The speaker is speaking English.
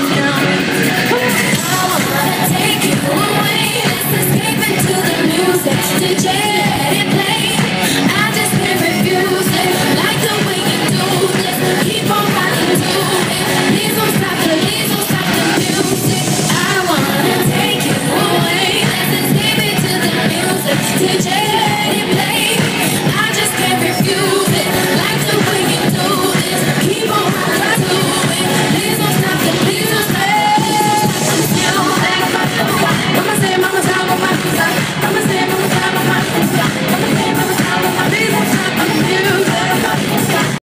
sister